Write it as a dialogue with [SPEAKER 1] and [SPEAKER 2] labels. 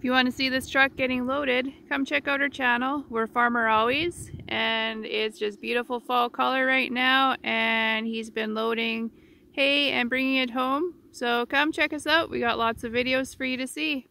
[SPEAKER 1] If you want to see this truck getting loaded, come check out our channel. We're Farmer Always and it's just beautiful fall color right now and he's been loading hay and bringing it home. So come check us out. We got lots of videos for you to see.